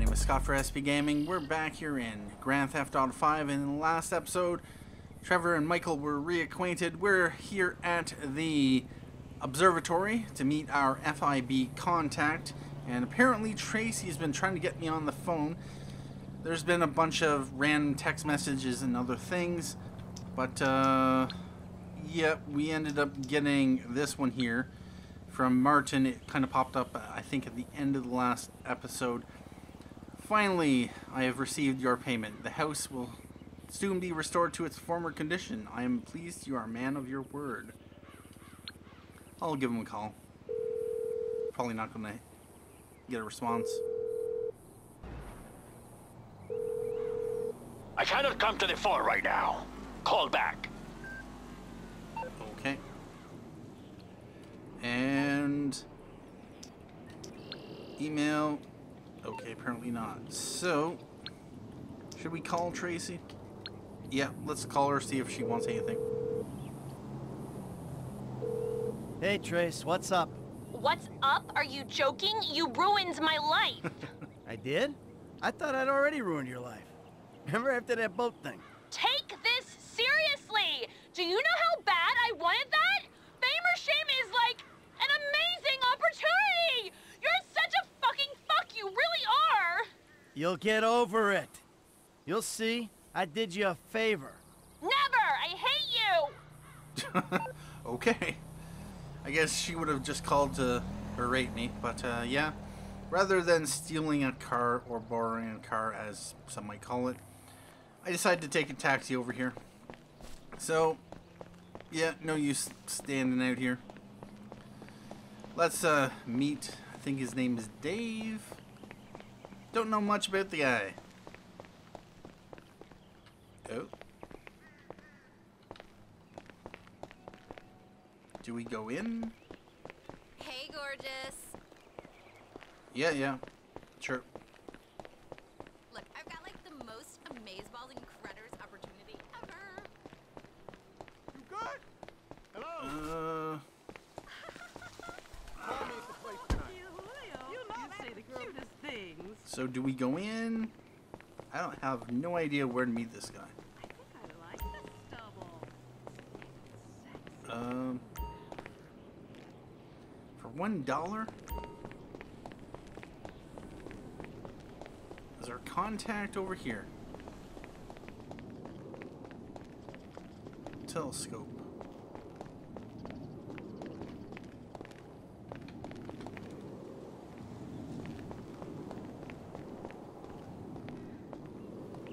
name is Scott for SB Gaming. We're back here in Grand Theft Auto 5. And in the last episode, Trevor and Michael were reacquainted. We're here at the observatory to meet our FIB contact. And apparently, Tracy's been trying to get me on the phone. There's been a bunch of random text messages and other things. But, uh, yeah, we ended up getting this one here from Martin. It kind of popped up, I think, at the end of the last episode. Finally, I have received your payment. The house will soon be restored to its former condition. I am pleased you are a man of your word. I'll give him a call. Probably not going to get a response. I cannot come to the fort right now. Call back. Okay. And email. Okay, apparently not. So, should we call Tracy? Yeah, let's call her, see if she wants anything. Hey, Trace, what's up? What's up? Are you joking? You ruined my life. I did? I thought I'd already ruined your life. Remember after that boat thing? Take this seriously. Do you know how bad I wanted that? Fame or shame is like an amazing opportunity. You're such a fucking fuck. You really are. You'll get over it. You'll see. I did you a favor. Never. I hate you. okay. I guess she would have just called to berate me, but uh, yeah. Rather than stealing a car or borrowing a car, as some might call it, I decided to take a taxi over here. So, yeah, no use standing out here. Let's uh, meet, I think his name is Dave. Don't know much about the guy. Oh. Do we go in? Hey, gorgeous. Yeah, yeah. Sure. Look, I've got like the most amazeballs and critters opportunity ever. You good? Hello? Uh, Call me at the place tonight. You know, you say the cutest things. So do we go in? I don't have no idea where to meet this guy. Um, for one dollar. Is our contact over here? Telescope.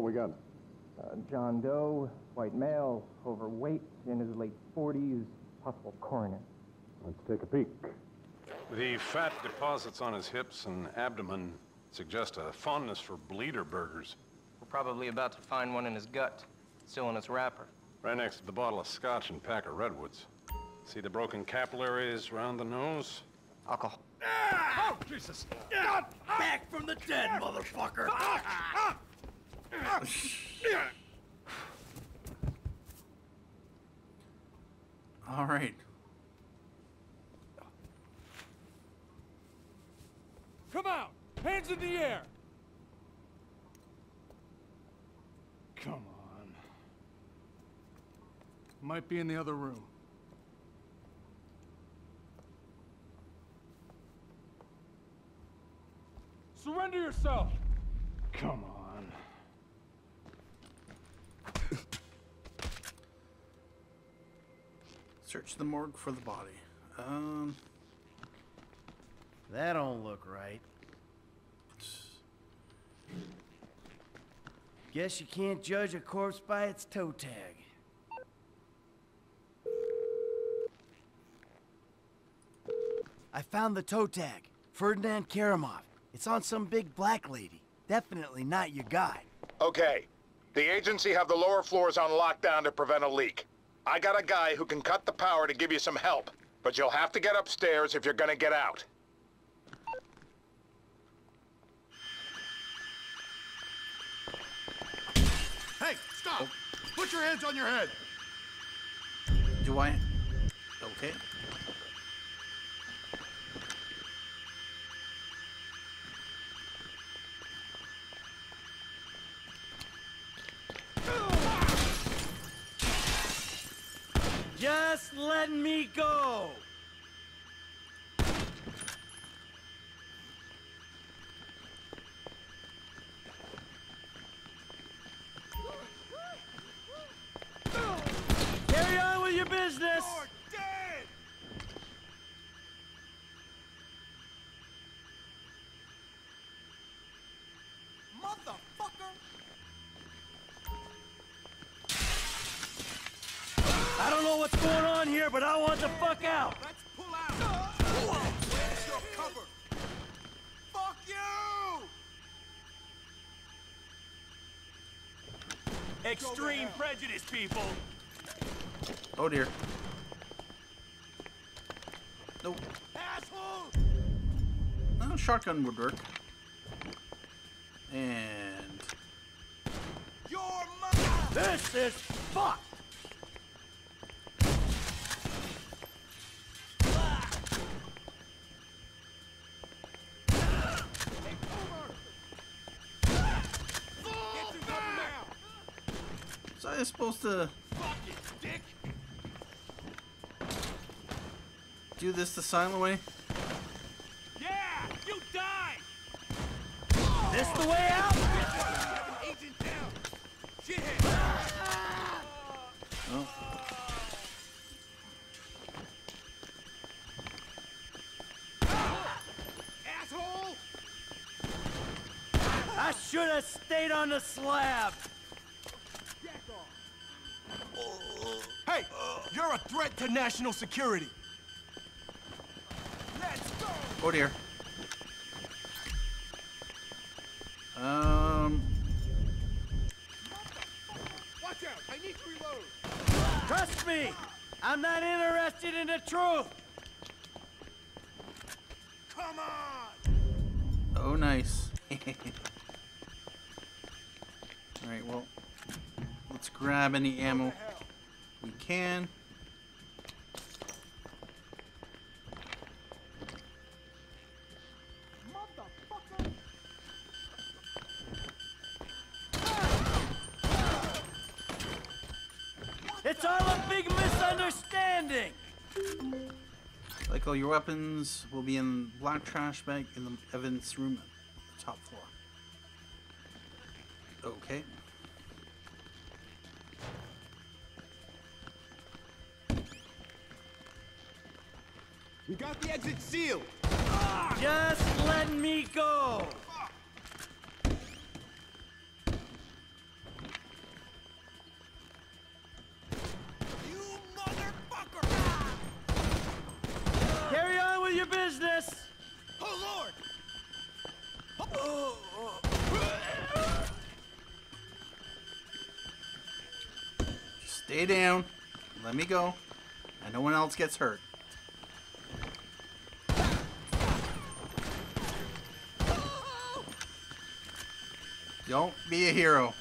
What we got? Uh, John Doe, white male, overweight, in his late 40s, possible coronary. Let's take a peek. The fat deposits on his hips and abdomen suggest a fondness for bleeder burgers. We're probably about to find one in his gut, still in its wrapper. Right next to the bottle of scotch and pack of redwoods. See the broken capillaries around the nose? Alcohol. Ah! Oh, Jesus! Ah! God, back from the dead, ah! motherfucker! All right. Come out! Hands in the air! Come on. Might be in the other room. Surrender yourself! Come on. Search the morgue for the body. Um, That don't look right. Guess you can't judge a corpse by its toe tag. I found the toe tag. Ferdinand Karamov. It's on some big black lady. Definitely not your guy. Okay. The agency have the lower floors on lockdown to prevent a leak. I got a guy who can cut the power to give you some help, but you'll have to get upstairs if you're gonna get out. Hey, stop! Put your hands on your head! do I? Okay. Just let me go! What's going on here, but I want the fuck out! Let's pull out! Where's your cover? Fuck you! Extreme prejudice, people! Oh dear. Nope. Asshole! No, shotgun would work. And Your mother! This is fucked! So supposed to Fuck it, dick! do this the silent way? Yeah! You die! This the way out? Agent down! Shithead! Oh. Asshole! I should have stayed on the slab! You're a threat to national security! Let's go! Oh dear. Um. Watch out! I need to reload! Trust me! I'm not interested in the truth! Come on! Oh, nice. All right. Well, let's grab any ammo we can. Like all your weapons will be in black trash bag in the evidence room at the top floor. Okay. We got the exit sealed. Just let me go! On with your business! Oh, Lord! Stay down. Let me go. And no one else gets hurt. Don't be a hero.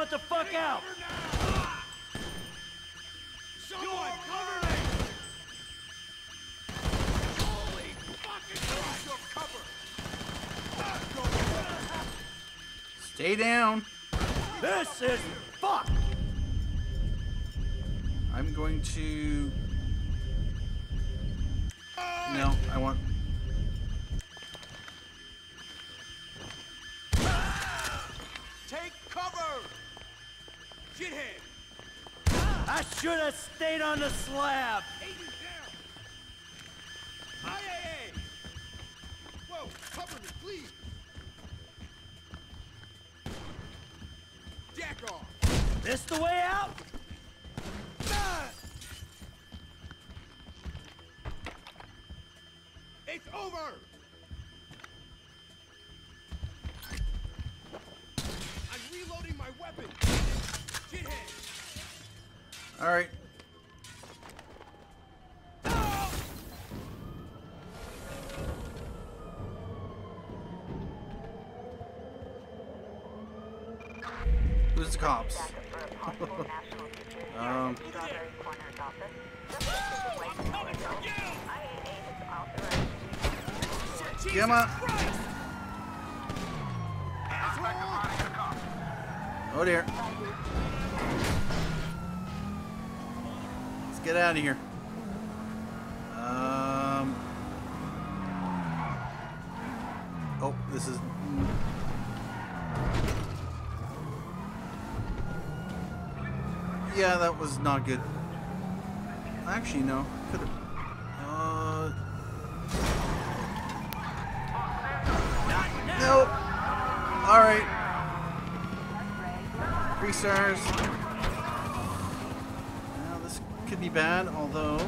Want the fuck out! Someone cover me! Holy fucking Use your cover! Stay down. This is fucked! I'm going to. No, I want. Take cover! Shithead! I should have stayed on the slab! Agent down! IAA! Whoa, cover me, please! Jack off! This the way out? It's over! All right. Who's the cops? um. Come on. Oh dear. Get out of here. Um. Oh, this is. Yeah, that was not good. Actually, no. Could have. Uh. Nope. All right. Three stars. Now this could be bad, although.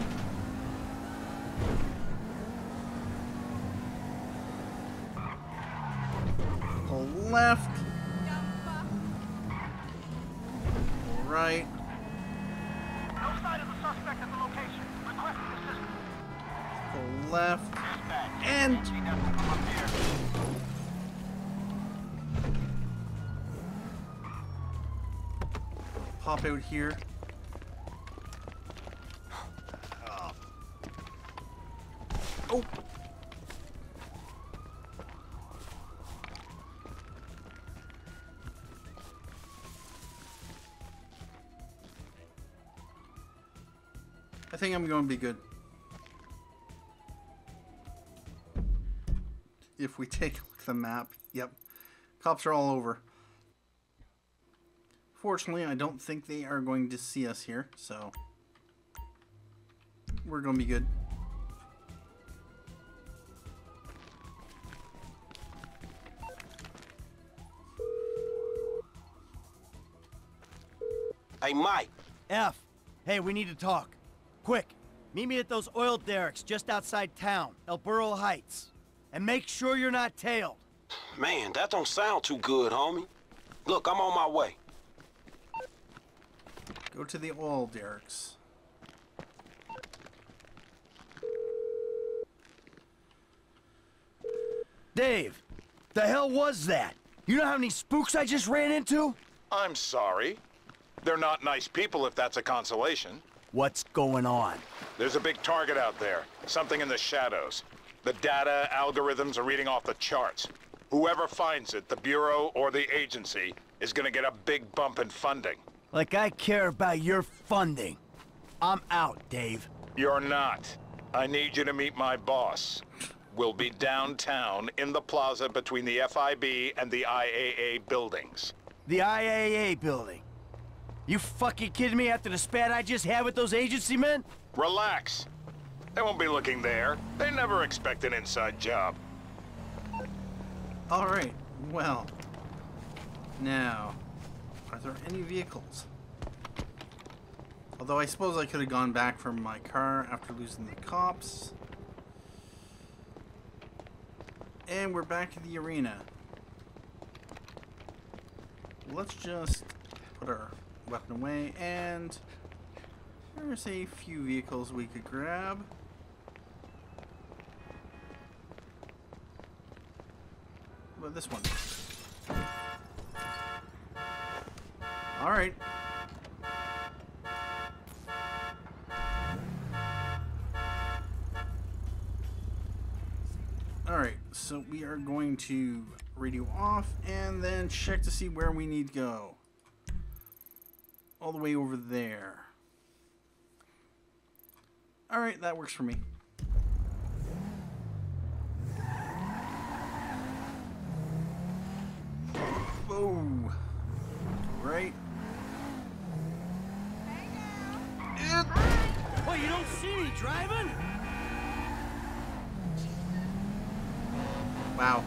Pull left. Pull right. No sign of the suspect at the location. Requesting assistance. Pull left. And. Pop out here. Oh. I think I'm going to be good. If we take a look at the map, yep. Cops are all over. Fortunately, I don't think they are going to see us here, so we're going to be good. Hey, Mike. F. Hey, we need to talk. Quick. Meet me at those oil derricks just outside town, El Burro Heights. And make sure you're not tailed. Man, that don't sound too good, homie. Look, I'm on my way. Go to the oil derricks. Dave, the hell was that? You know how many spooks I just ran into? I'm sorry. They're not nice people if that's a consolation. What's going on? There's a big target out there. Something in the shadows. The data algorithms are reading off the charts. Whoever finds it, the Bureau or the agency, is gonna get a big bump in funding. Like I care about your funding. I'm out, Dave. You're not. I need you to meet my boss. We'll be downtown in the plaza between the FIB and the IAA buildings. The IAA building. You fucking kidding me after the spat I just had with those agency men? Relax. They won't be looking there. They never expect an inside job. Alright, well. Now, are there any vehicles? Although I suppose I could have gone back for my car after losing the cops. And we're back at the arena. Let's just put our weapon away and there's a few vehicles we could grab. This one? Alright. Alright, so we are going to radio off and then check to see where we need to go. All the way over there. Alright, that works for me. Oh. Right. What, you don't see me driving? Wow.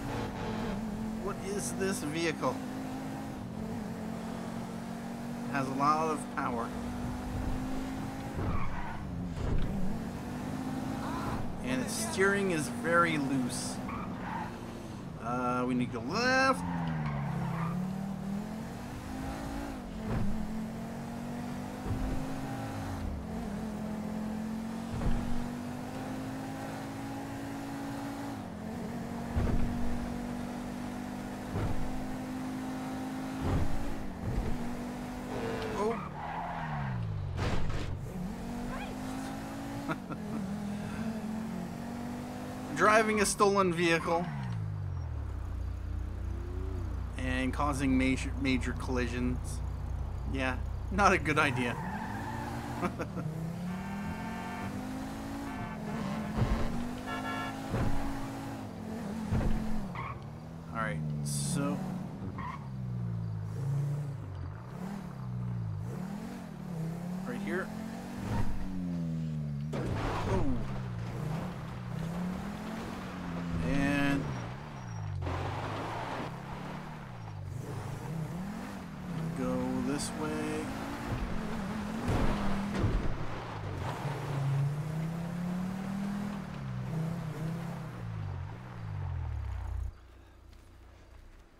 What is this vehicle? It Has a lot of power. And its steering is very loose. Uh, we need to go left. Oh. Driving a stolen vehicle and causing major major collisions. Yeah, not a good idea. All right, so right here. Oh. And go this way.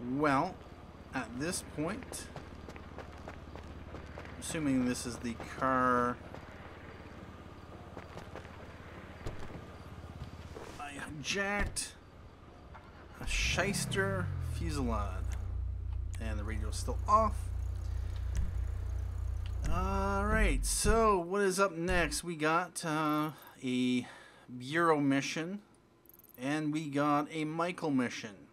Well, at this point, assuming this is the car I hijacked a Schyster Fusilade and the radio's still off. Alright so what is up next? We got uh, a bureau mission and we got a Michael mission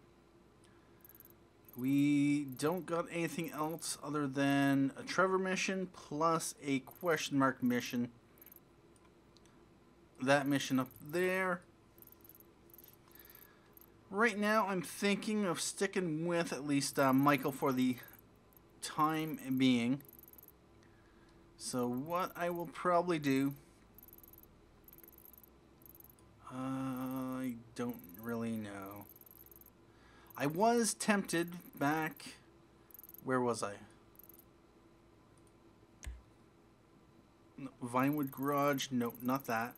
we don't got anything else other than a Trevor mission plus a question mark mission. That mission up there. Right now, I'm thinking of sticking with at least uh, Michael for the time being. So what I will probably do... Uh, I don't really know. I was tempted back. Where was I? Vinewood Garage. No, not that.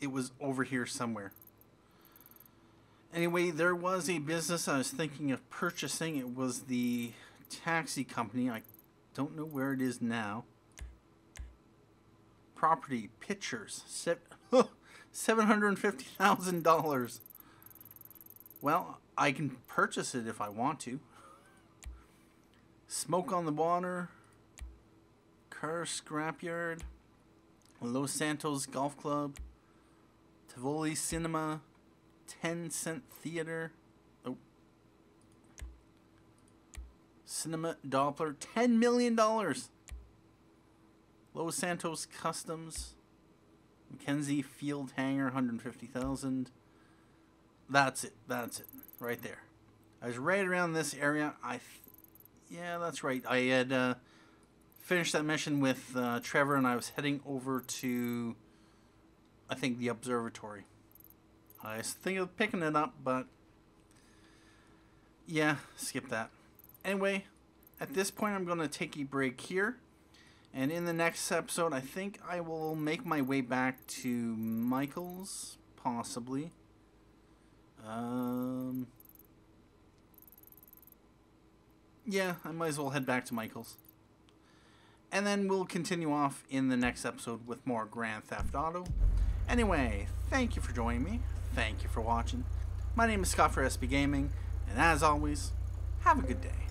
It was over here somewhere. Anyway, there was a business I was thinking of purchasing. It was the taxi company. I don't know where it is now. Property, pictures, $750,000. Well, I can purchase it if I want to. Smoke on the Water, Car Scrapyard, Los Santos Golf Club, Tivoli Cinema, 10 Cent Theater, oh. Cinema Doppler, $10 million. Los Santos Customs, McKenzie Field Hangar, 150000 that's it. That's it. Right there. I was right around this area. I, yeah, that's right. I had uh, finished that mission with uh, Trevor, and I was heading over to, I think, the observatory. I was thinking of picking it up, but yeah, skip that. Anyway, at this point, I'm going to take a break here. And in the next episode, I think I will make my way back to Michael's, possibly. Um, yeah, I might as well head back to Michael's. And then we'll continue off in the next episode with more Grand Theft Auto. Anyway, thank you for joining me. Thank you for watching. My name is Scott for SB Gaming, and as always, have a good day.